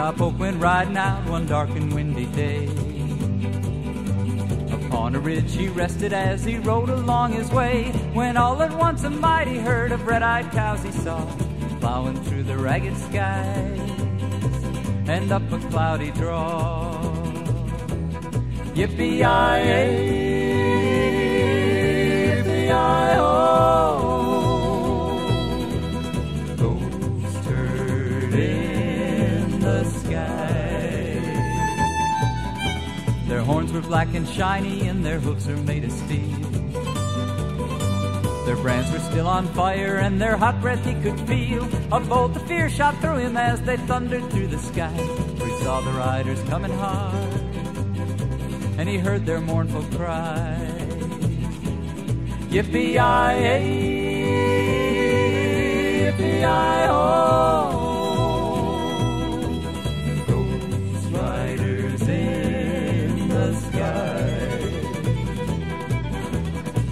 cowpoke went riding out one dark and windy day. Upon a ridge he rested as he rode along his way, when all at once a mighty herd of red-eyed cows he saw, plowing through the ragged skies and up a cloudy draw. Yippee-yi-yay, yippee-yi-oh, ghost herd black and shiny, and their hoofs are made of steel. Their brands were still on fire, and their hot breath he could feel. A bolt of fear shot through him as they thundered through the sky. He saw the riders coming hard, and he heard their mournful cry. Yippee-yi-yay, yippee-yi-oh.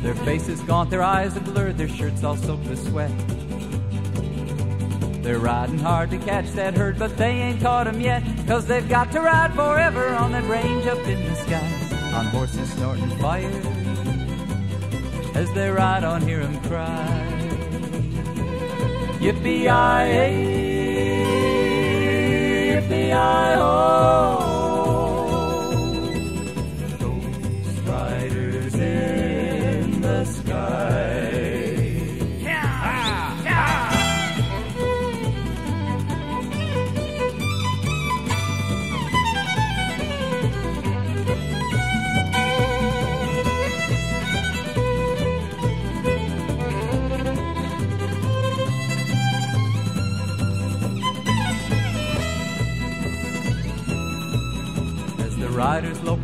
Their faces gaunt, their eyes are blurred, their shirts all soaked with sweat. They're riding hard to catch that herd, but they ain't caught 'em yet. Cause they've got to ride forever on that range up in the sky. On horses snorting fire. As they ride on, hear 'em cry. Yippee-yi-yay, yippee-yi-oh.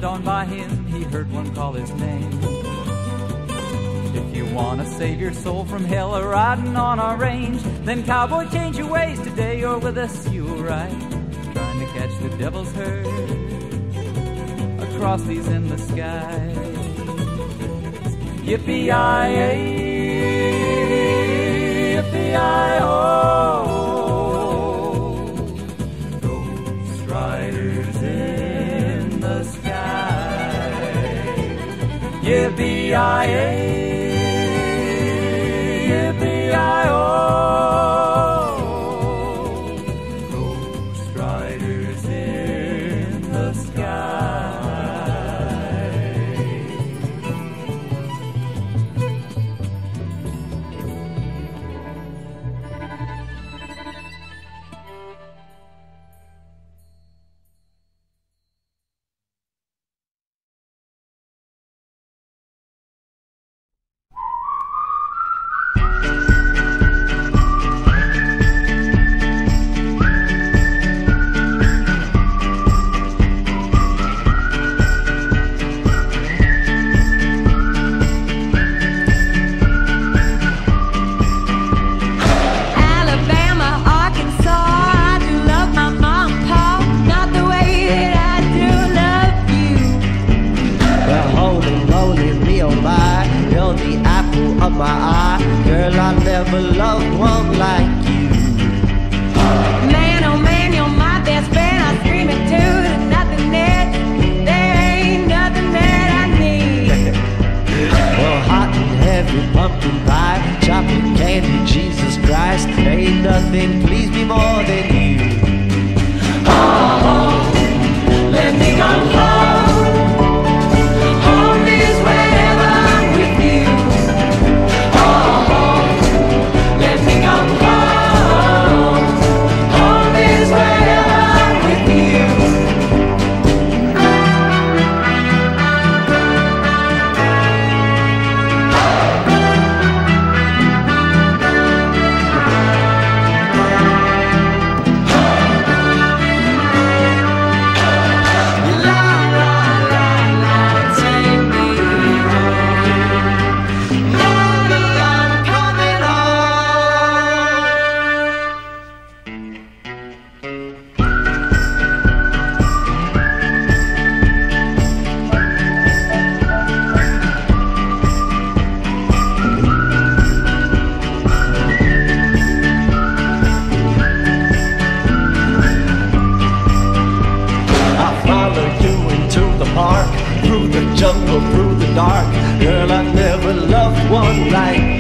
Riders on by him, he heard one call his name. If you want to save your soul from hell or riding on our range, then cowboy, change your ways today, or with us you will ride. Trying to catch the devil's herd across these endless skies. Yippee-yi-yay, chocolate Jesus Christ. Ain't nothing please me more than you. Dark. Girl, I never loved one like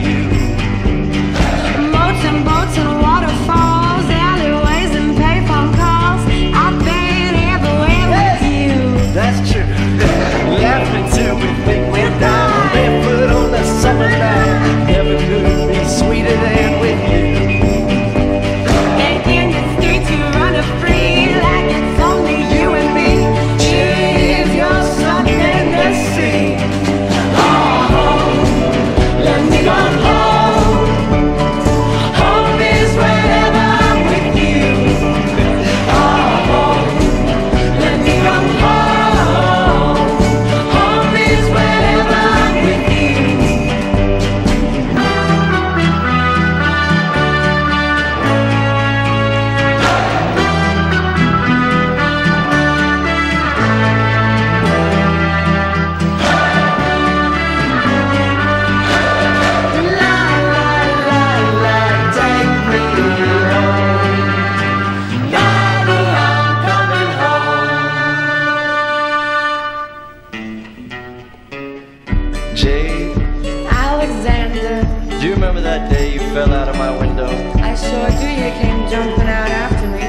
jumping out after me.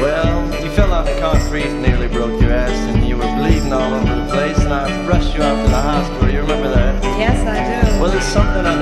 Well, you fell on the concrete, nearly broke your ass, and you were bleeding all over the place, and I rushed you out to the hospital. You remember that? Yes, I do. Well, it's something I